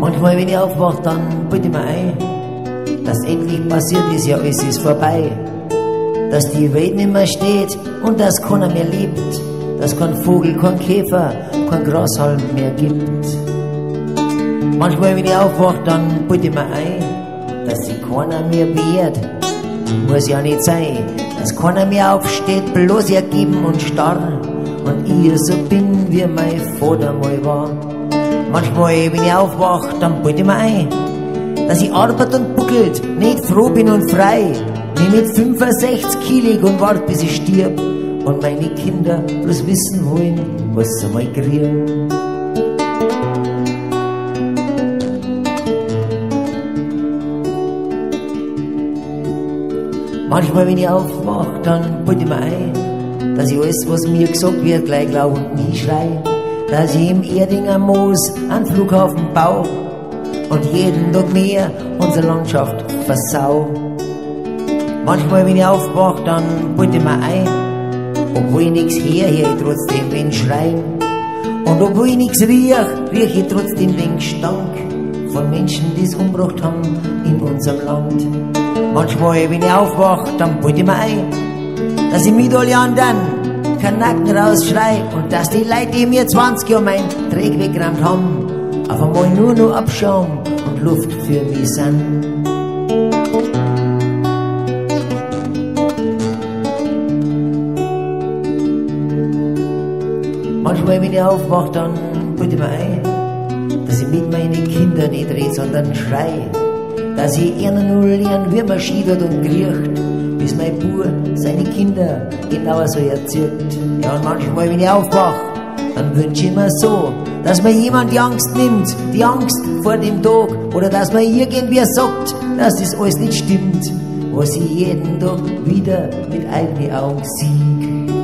Manchmal, wenn ich aufwache, dann bitte mir ein, dass endlich passiert ist, ja, es ist vorbei. Dass die Welt nicht mehr steht und dass keiner mehr lebt. Dass kein Vogel, kein Käfer, kein Grashalm mehr gibt. Manchmal, wenn ich aufwache, dann bitte ich mir ein, dass sich keiner mehr wehrt. Muss ja nicht sein, dass keiner mehr aufsteht, bloß ergeben und starr. Und ich so bin, wie mein Vater mal war. Manchmal, wenn ich aufwach, dann bitte ich mir ein, dass ich arbeit und buckelt, nicht froh bin und frei. Wie mit 65 Kilo und wart, bis ich stirb. Und meine Kinder bloß wissen wollen, was sie mal kriegen. Manchmal, wenn ich aufwach, dann bitte ich mir ein, dass ich alles, was mir gesagt wird, gleich glaub und nie schrei. Dass ich im Erdinger Moos einen Flughafen bau und jeden Tag mehr unsere Landschaft versau. Manchmal, wenn ich aufwach, dann bitte ich mir ein, obwohl ich nichts her, höre ich trotzdem den Schreien. Und obwohl ich nichts riech, riech ich trotzdem den Gestank von Menschen, die es umgebracht haben in unserem Land. Manchmal, wenn ich aufwach, dann bitte ich mir ein, dass ich mit alle anderen keinen Nacken rausschrei und dass die Leute, die mir 20 Jahre mein Dreck weggerammt haben, auf einmal nur noch Abschaum und Luft für mich sind. Manchmal, wenn ich aufwach, dann bitte ich mir ein, dass ich mit meinen Kindern nicht rede, sondern schrei. Dass ich ihnen nur lernen, wie man schiedert und kriecht, bis mein Bub seine Kinder genauso erzieht. Ja, und manchmal, wenn ich aufwach, dann wünsche ich mir so, dass mir jemand die Angst nimmt, die Angst vor dem Tag, oder dass mir irgendwer sagt, dass das alles nicht stimmt, was ich jeden Tag wieder mit eigenen Augen sehe.